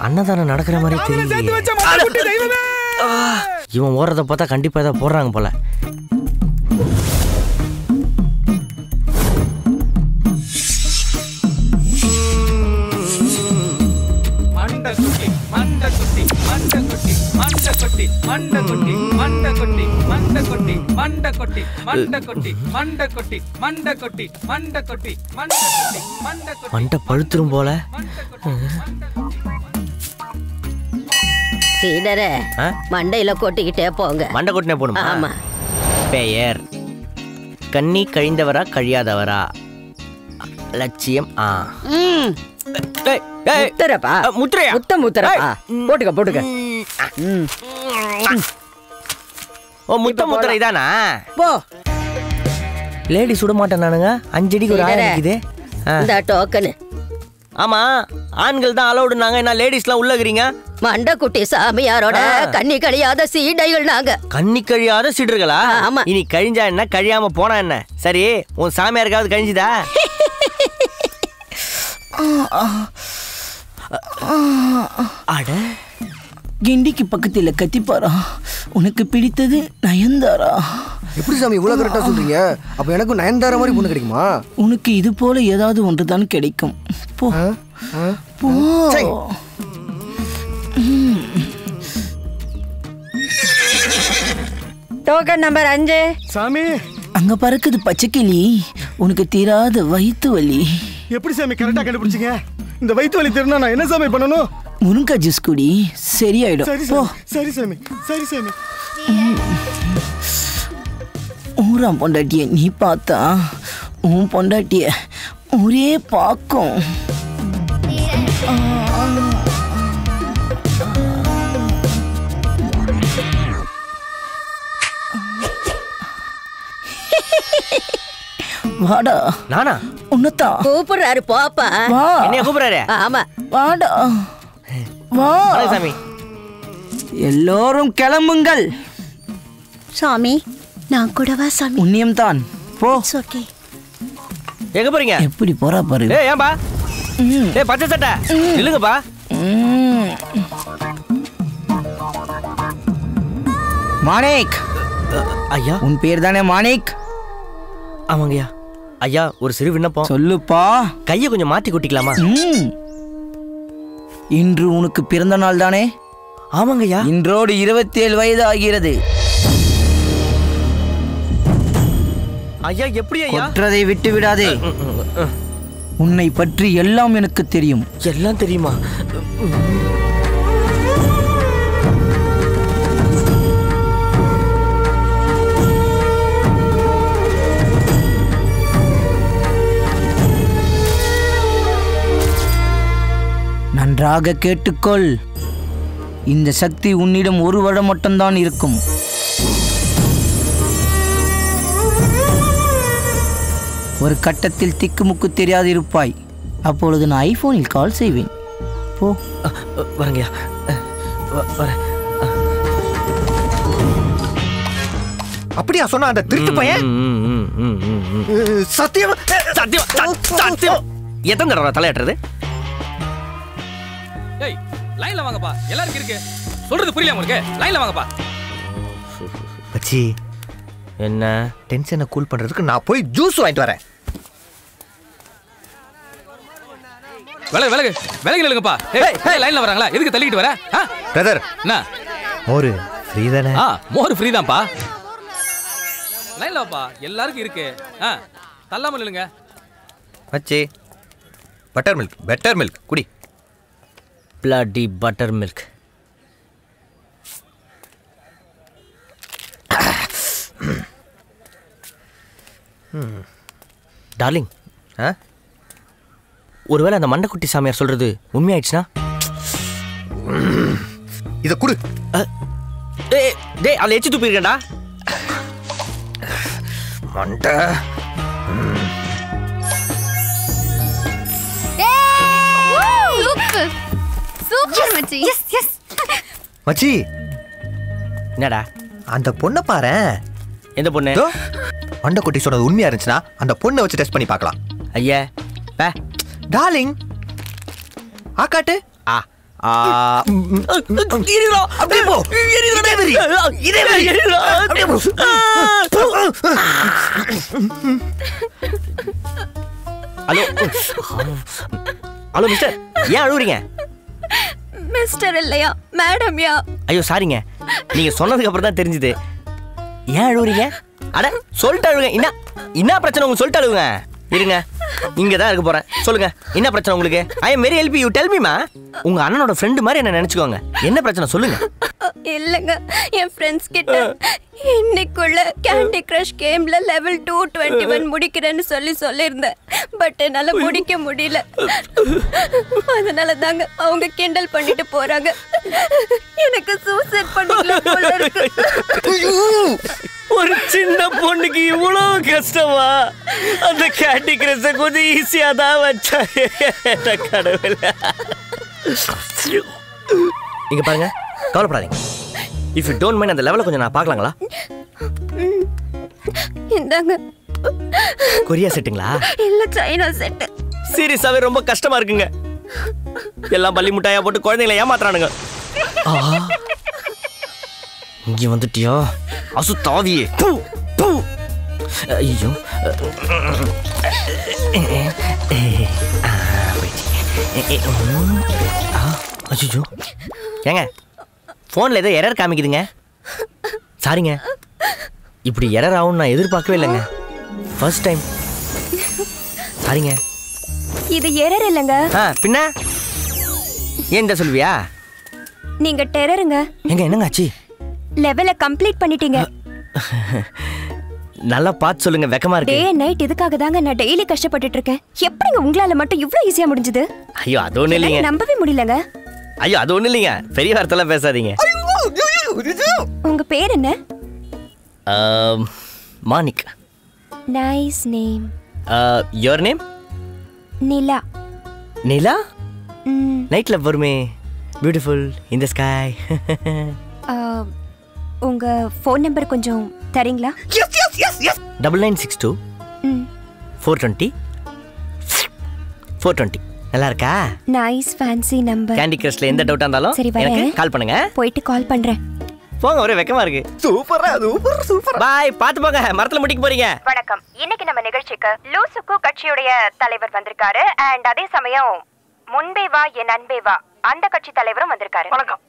அன்னதானம் நடக்கிற மாதிரி தெரியல இவன் ஓடுறத பார்த்தா கண்டிப்பா ஏதாவது போடுறாங்க போல மண்டகுட்டி மண்டகுட்டி மண்டகுட்டி சீடர? மண்டையில கொட்டிக்கிட்டே போங்க. மண்டை கொட்டினே போடுமா ஆமா. பெயர். கண்ணி கழிந்தவரா கழியாதவரா? லட்சியம் ஆ. முத்திரப்பா. முத்திரையா? முத்த முத்திரப்பா. போட்டுக்க போட்டுக்க. ஓ முத்த முத்திரை இதானா போ. லேடி சுட மாட்டேன் நானுங்க. அஞ்சடிக்கு ஒரு ஆயிரம். இருக்குது. இந்த டோக்கனு ஆமா ஆண்கள் தான் அலௌடுனாங்க என்ன லேடிஸ்லாம் உள்ளகிறீங்க? மண்டக்குட்டி சாமியாரோட. கண்ணி கழியாத சீடைகள் நாங்க. கண்ணி கழியாத சிடுர்களா? ஆமா. இனி கழிஞ்சா என்ன கழியாம போனா என்ன? சரி உன் சாமியாருக்காவது கழிஞ்சுதா? அட கிண்டிக்கு பக்கத்தில் கத்திப்பாரா? உனக்கு பிடித்தது நயன்தாரா? எப்படி சாமி இவ்வளோ கரெக்டாக சொல்றீங்க? அப்போ எனக்கும் நயன்தாரா மாதிரி பொண்ணு கிடைக்குமா? உனக்கு இது போல ஏதாவது ஒன்றுதான் கிடைக்கும். போ. போ. டோக்கன் நம்பர் அஞ்சு. சாமி. அங்க பறக்குது பச்சைக்கிளி. உனக்கு தீராத வயிற்று வலி எப்படி சாமி கரெக்டா கண்டுபிடிச்சீங்க? இந்த வயிற்று வலி தெரினா நான் என்ன சாமி பண்ணணும்? முருங்கா ஜூஸ் குடி. சரியாயிடும். சரி போ. சாமி சரி சாமி சரி சாமி. ஊராம் பொண்டாட்டிய நீ பார்த்தா உன் பொண்டாட்டிய ஒரே பாக்கும். வாடா. நானா? உன்னத்தான் கூப்பிடுறாரு போப்பா. என்னைய கூப்பிடுறாரு? ஆமா. வாடா. சாமி. எல்லோரும் கிளம்புங்கள். சாமி நான் கூடவா சாமி? புண்ணியம்தான். போ. ஓகே எங்க போறீங்க? எப்படி போறா பாரு. ஏய் ஏன்பா? ஏய் பச்சை சட்டை. இல்லைங்கப்பா ம். மாணிக். ஐயா. உன் பேர் தானே மாணிக்? ஆமாங்கய்யா. ஐயா ஒரு சிறு விண்ணப்பம். சொல்லுப்பா. கையை கொஞ்சம் மாத்தி கொட்டிக்கலாமா? ம். இன்று உனக்கு பிறந்த நாள் தானே? ஆமாங்கய்யா. இன்றோடு இருபத்தி ஏழு வயது ஆகிறது. ஐயா எப்படி கொற்றதை விட்டு விடாதே. உன்னை பற்றி எல்லாம் எனக்கு தெரியும். எல்லாம் தெரியுமா? நன்றாக கேட்டுக்கொள். இந்த சக்தி உன்னிடம் ஒரு வருடம் மட்டும்தான் இருக்கும். ஒரு கட்டத்தில் திக்குமுக்கு தெரியாது இருப்பாய் அப்பொழுது நான் ஐபோனில் கால் செய்வேன். போ. வரேங்கய்யா. வரேன் அப்படியா சொன்னா அந்த திருட்டு பையன்? சத்தியம்? சத்தியம் சத்- சத்தியம். எத்தனை தடவை தலையாட்டுறது? லைன்ல வாங்கப்பா. எல்லாருக்கும் இருக்கு. சொல்றது புரியல உங்களுக்கு? லைன்ல வாங்கப்பா. மச்சி என்ன? டென்ஷனை கூல் பண்றதுக்கு நான் போய் ஜூஸ் வாங்கிட்டு வரேன். விலகு விலகு. விலகு ஏய், லைன்ல வராங்களா? எதுக்கு தள்ளிக்கிட்டு வர? ஆ? பிரதர் என்ன? ஒரு ஃப்ரீ தானே? ஆ மோர் ஃப்ரீ தான்ப்பா. லைன்ல வாப்பா. எல்லாருக்கும் இருக்கு. ஆ தள்ளாம நில்லுங்க. மச்சி பட்டர் மில்க் பெட்டர் மில்க் குடி. பட்டர் மில்க் டார்லிங் ஆ? ஒருவேளை அந்த மண்டக்குட்டி சாமியார் சொல்றது உண்மையாயிடுச்சுன்னா? இதை குடு. டேய் டேய் அதில் எச்சு துப்பிருக்கேன்டா மண்டை. சூப்பர் மச்சி எஸ் எஸ் மச்சி. என்னடா? அந்த பொண்ணை பாரு. எந்த பொண்ணு? மண்டை குட்டி சொன்னது உண்மையா இருந்துச்சுன்னா அந்த பொண்ணை வச்சு டெஸ்ட் பண்ணி பார்க்கலாம். ஐயா பே. டார்லிங் ஆக்காட்டு ஆ ஆ. அப்படியே போ. ஹலோ. Hello mister. ஏன் அழுவுறீங்க? மிஸ்டர் இல்லையா? மேடம்யா ஐயோ சாரிங்க நீங்க சொன்னதுக்கு அப்புறம் தான் தெரிஞ்சது. ஏன் அழுவுறீங்க? அட சொல்லிட்டு அழுவுங்க. என்ன என்ன பிரச்சனை? உங்க சொல்லிட்டு அழுவுங்க. இருங்க. இங்க தான் இருக்க போறேன். சொல்லுங்க. என்ன பிரச்சனை உங்களுக்கு? I am very help you tell மீமா உங்க அண்ணனோட ஃப்ரெண்டு மாதிரி என்ன நினைச்சுக்கோங்க. என்ன பிரச்சனை? சொல்லுங்க. இல்லைங்க என் ஃப்ரெண்ட்ஸ் கிட்ட இன்னைக்குள்ள கேண்டி கிரஷ் கேம்ல லெவல் டூ டுவெண்ட்டி ஒன் முடிக்கிறேன்னு சொல்லி சொல்லியிருந்தேன். பட் என்னால முடிக்க முடியல. அதனால தாங்க அவங்க கிண்டல் பண்ணிட்டு போறாங்க. எனக்கு சூசைட் பண்ணிக்கலாம் போல இருக்கு. ஒரு சின்ன பொண்ணுக்கு இவ்வளோ கஷ்டமா? அந்த கேண்டி கிரஸ கொஞ்சம் ஈஸியா தான் வச்சா. கடவுள். இங்க பாருங்க கவலைப்படாதீங்க. இஃப் யூ டோன்ட் மைண்ட் அந்த லெவலை கொஞ்சம் நான் பார்க்கலாங்களா? இந்தாங்க. கொரியா செட்டுங்களா இல்ல சைனா செட் சீரியஸாவே ரொம்ப கஷ்டமா இருக்குங்க. எல்லாம் பள்ளி முட்டாயா போட்டு குழந்தைங்களை ஏமாத்துறானுங்க. இங்க வந்துட்டியா? அசுத்தாவியே. பூ பூ. ஐயோ. அச்சோ ஏங்க? ஃபோனில் ஏதோ எரர் காமிக்குதுங்க. சாரிங்க இப்படி எரர் ஆகும்னு நான் எதிர்பார்க்கவே இல்லைங்க. ஃபர்ஸ்ட் டைம் சாரிங்க இது எரர் இல்லைங்க. ஆ பின்ன? ஏன் இந்த சொல்வியா? நீங்க டெரருங்க எங்க என்னங்க ஆச்சு? லெவலை கம்ப்ளீட் பண்ணிட்டீங்க. நல்லா பார்த்து சொல்லுங்க வெக்கமா டே இருக்கு நைட் இதுக்காக தாங்க நான் டெய்லி கஷ்டப்பட்டுட்டு இருக்கேன். எப்படிங்க உங்களால மட்டும் இவ்வளவு ஈஸியா முடிஞ்சது? ஐயோ அது ஒன்றும் இல்லைங்க. நம்பவே முடியலங்க. ஐயோ அது ஒன்றும் இல்லைங்க. பெரிய வார்த்தைலாம் பேசாதீங்க. உங்க பேர் என்ன? Manik. Nice name your name Nila. Nila? ம், நைட்டில் வருமே பியூட்டிஃபுல் இந்த ஸ்காய் ஆ, உங்க ஃபோன் நம்பர் கொஞ்சம் தரீங்களா? Double nine six two four twenty four twenty நல்லா இருக்கா நைஸ் ஃபேன்சி நம்பர் கேண்டி கிரஷ்ல எந்த டவுட்டாக இருந்தாலும் சரி. எனக்கு கால் பண்ணுங்க. போயிட்டு கால் பண்றேன். போங்க ஒரே வெக்கமா இருக்கு. சூப்பரா சூப்பர் சூப்பர். பாய் பார்த்து போங்க. மரத்துல முடிக்க போறீங்க. வணக்கம். இன்னைக்கு நம்ம நிகழ்ச்சிக்கு லூசுக்கு கட்சியுடைய தலைவர் வந்திருக்காரு. அண்ட் அதே சமயம் முன்பே வா என் அன்பே வா அந்த கட்சி தலைவரும் வந்திருக்காரு. வணக்கம்.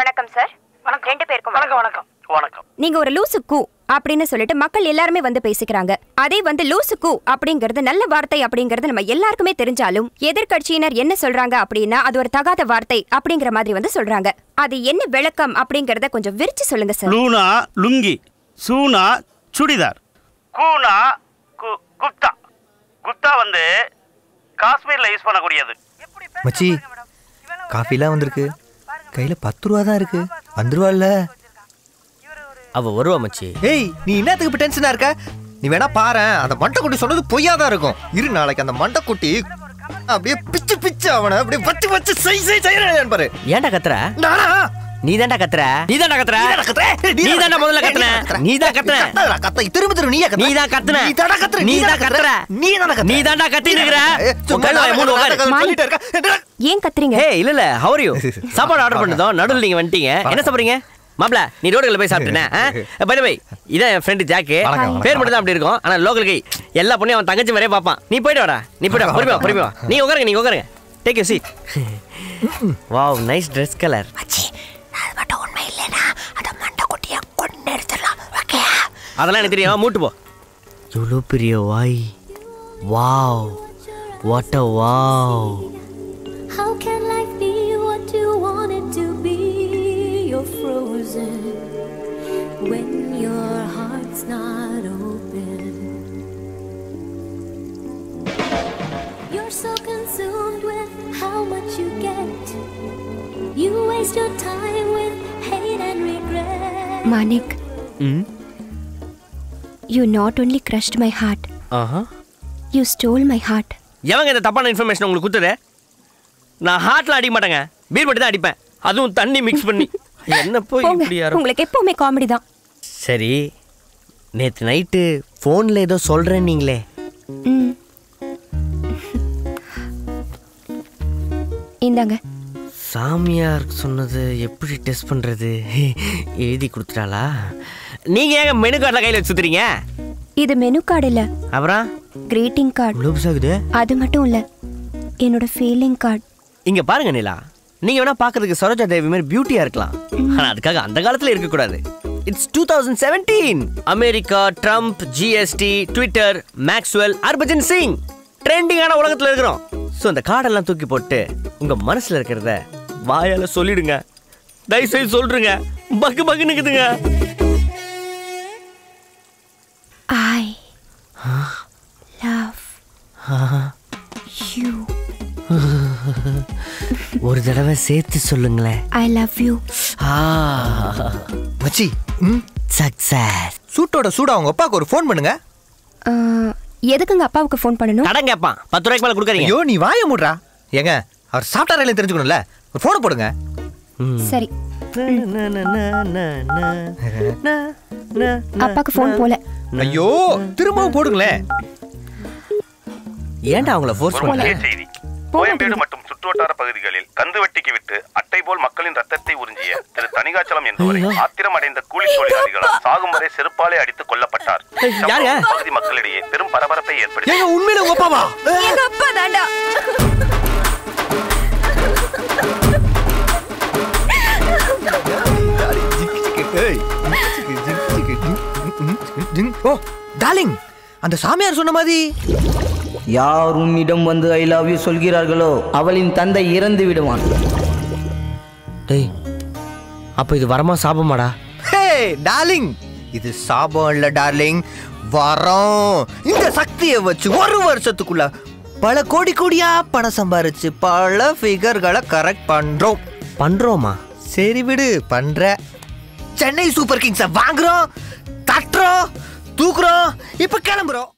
வணக்கம் சார் வணக்கம். ரெண்டு பேருக்கும் வணக்கம் வணக்கம். வணக்கம். நீங்க ஒரு லூசுக்கு அப்படின்னு சொல்லிட்டு மக்கள் எல்லாருமே வந்து பேசிக்கிறாங்க. அதே வந்து லூசுக்கு அப்படிங்கிறது நல்ல வார்த்தை அப்படிங்கிறது நம்ம எல்லாருக்குமே தெரிஞ்சாலும் எதிர்க்கட்சியினர் என்ன சொல்றாங்க அப்படின்னா அது ஒரு தகாத வார்த்தை அப்படிங்கிற மாதிரி வந்து சொல்றாங்க. அது என்ன விளக்கம் அப்படிங்கறத கொஞ்சம் விரிச்சு சொல்லுங்க சார். லூனா லுங்கி சூனா சுடிதார். கூனா கு குப்தா. குப்தா வந்து காஷ்மீர்ல யூஸ் பண்ணக்கூடியது. மச்சி காஃபிலாம் வந்திருக்கு. கையில பத்து ரூபா தான் இருக்கு. வந்துருவாள்ல அவ வருவா மச்சி ஏய் நீ என்னத்துக்கு இப்ப டென்ஷனா இருக்க நீ வேணா பாரேன் அந்த மண்டைக்குட்டி சொன்னது பொய்யா தான் இருக்கும் இரு நாளைக்கு அந்த மண்டைக்குட்டி அப்படியே பிச்சு பிச்சு அவனை அப்படியே வச்சு வச்சு செய் செய் செய்யறேன் பாரு ஏன்டா கத்துற நானா நீ தான்டா கத்துற நீ தான்டா கத்துற? ஏய், நீ தான்டா முதல்ல கத்துன நீ தான் கத்துன கத்துறா, கத்துறா. திரும்ப திரும்ப நீயே கத்துற. நீ தான் கத்துன நீ தான்டா கத்துற. நீ நீ தான் கத்துற நீ தான்டா கத்துற. நீ தான்டா கத்தின்னு இருக்கிற ஏய். ஏன் கத்துறீங்க ஹே இல்ல இல்ல ஹவர் யூ சாப்பாடு ஆர்டர் பண்ணதும் நடுவில் நீங்க வந்துட்டீங்க என்ன சாப்பிடுறீங்க மாப்ள நீ ரோடுல போய் சாப்பிட்டேன் பை பை இதான் என் ஃப்ரெண்டு ஜாக்கு. பேர் மட்டும் தான் அப்படி இருக்கும் ஆனா லோக்கல் கை. எல்லா பொண்ணையும் அவன் தங்கச்சி மாதிரியே பார்ப்பான். நீ போயிட்டு வாடா நீ போயிட்டு வா பொறுமையா. நீ உட்காருங்க நீ உட்காருங்க. Take you seat wow nice dress colour அதெல்லாம் எனக்கு தெரியும். மூட்டு போ. எவ்வளோ பெரிய வாய். Wow what a wow frozen when your heart's not open. You're so consumed with how much you get. You waste your time with hate and regret. Manik ம் you not only crushed my heart ஆஹா you stole my heart எவங்க இந்த தப்பான information உங்களுக்கு கொடுத்தது நான் ஹார்ட்ல அடிக்க மாட்டேங்க பீர் மட்டும் தான் அடிப்பேன் அதுவும் தண்ணி மிக்ஸ் பண்ணி என்ன போய் இப்படி யாரும் உங்களுக்கு எப்பவுமே காமெடி தான். சரி நேற்று நைட்டு ஃபோனில் ஏதோ சொல்கிறேன் நீங்களே ம். இந்தாங்க. சாமியார் சொன்னது எப்படி டெஸ்ட் பண்றது? எழுதி கொடுத்துட்டாளா? நீங்க ஏங்க மெனு கார்டில் கையில் சுத்துறீங்க? இது மெனு கார்டு இல்ல. அப்புறம்? கிரீட்டிங் கார்டு அது மட்டும் இல்ல. என்னோட ஃபீலிங் கார்டு இங்க பாருங்க நிலா. நீங்க வேணா பார்க்கிறதுக்கு சரோஜா தேவி மாதிரி பியூட்டியா இருக்கலாம். ஆனா அதுக்காக அந்த காலத்துல இருக்கக்கூடாது. It's two thousand seventeen America Trump GST Twitter Maxwell Harbhajan Singh ட்ரெண்டிங்கான உலகத்துல இருக்கிறோம். ஸோ அந்த கார்டெல்லாம் தூக்கி போட்டு உங்க மனசுல இருக்கிறத வாயால சொல்லிடுங்க. தயவு செய்து சொல்றீங்க. பக்கு பக்குன்னு இருக்குதுங்க ஐ ஒரு தடவை சேர்த்து சொல்லுங்களேன். ஐ லவ் யூ மச்சி ம்? சக்சஸ் சூட்டோட சூடா உங்க அப்பாவுக்கு ஒரு ஃபோன் பண்ணுங்க. எதுக்குங்க அப்பாவுக்கு ஃபோன் பண்ணணும்? கடன் கேட்பான் பத்து ரூபாய்க்கு மேல கொடுக்குறீங்க ஐயோ நீ வாய மூடுறா. ஏங்க அவர் சாப்பிட்டாரா தெரிஞ்சுக்கணும்ல. ஒரு ஃபோனை போடுங்க. சரி. அப்பாக்கு ஃபோன் போல. ஐயோ திரும்பவும் போடுங்களேன். ஏன்டா அவங்கள ஃபோர்ஸ் பண்ணல கோயம்பேடு மற்றும் சுற்றுவட்டார பகுதிகளில் கந்து வெட்டிக்கு விட்டு அட்டை போல் மக்களின் ரத்தத்தை உறிஞ்சிய திரு தனிகாச்சலம் என்பவரை ஆத்திரம் அடைந்த கூலி தொழிலாளிகளால் சாகும் வரை செருப்பாலே அடித்துக் கொல்லப்பட்டார் பகுதி மக்களிடையே பெரும் பரபரப்பை ஏற்படுத்தி உண்மையில அப்பா தாண்டா டார்லிங் அந்த சாமியார் சொன்ன மாதிரி யார் உன்னிடம் வந்து ஐ லவ் யூ சொல்கிறார்களோ அவளின் தந்தை இறந்து விடுவான். டேய் அப்ப இது வரமா சாபமாடா? ஹே டார்லிங்! இது சாபம் இல்ல டார்லிங். வரோம். இந்த சக்தியை வச்சு ஒரு வருஷத்துக்குள்ள பல கோடி கோடியா பணம் சம்பாரிச்சு பல ஃபிகர்களை கரெக்ட் பண்றோம். பண்றோமா? சரி விடு பண்ற. சென்னை சூப்பர் கிங்ஸை வாங்குறோம் தட்டுறோம் தூக்குறோம் இப்ப கிளம்புறோம்.